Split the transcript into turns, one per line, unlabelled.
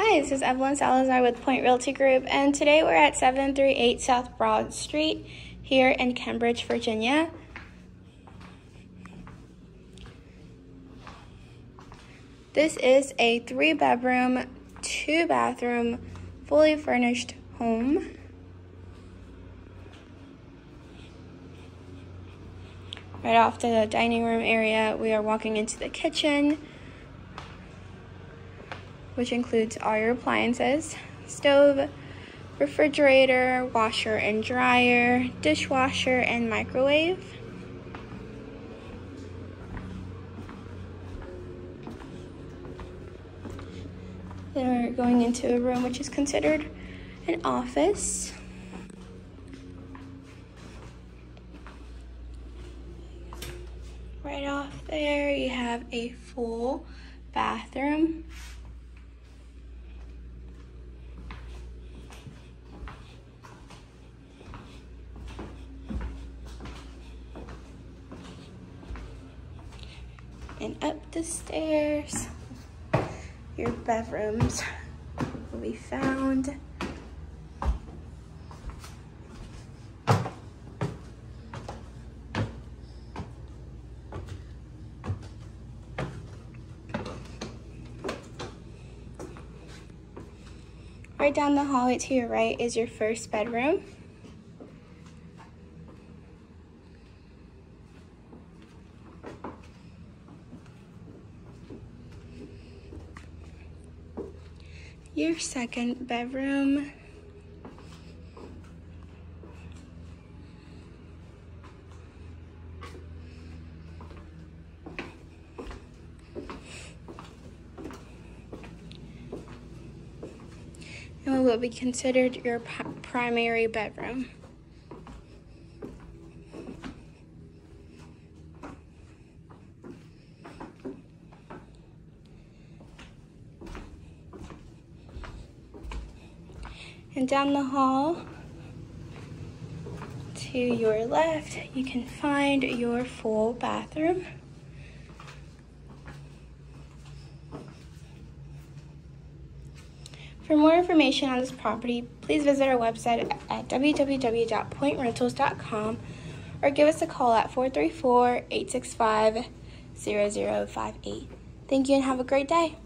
Hi, this is Evelyn Salazar with Pointe Realty Group, and today we're at 738 South Broad Street here in Kenbridge, Virginia. This is a three bedroom, two bathroom, fully furnished home. Right off the dining room area, we are walking into the kitchen which includes all your appliances, stove, refrigerator, washer and dryer, dishwasher, and microwave. Then we're going into a room which is considered an office. Right off there, you have a full bathroom and up the stairs. Your bedrooms will be found. Right down the hallway to your right is your first bedroom. Your second bedroom. And what will be considered your primary bedroom. And down the hall to your left, you can find your full bathroom. For more information on this property, please visit our website at www.pointerentals.com or give us a call at 434 865 0058. Thank you and have a great day.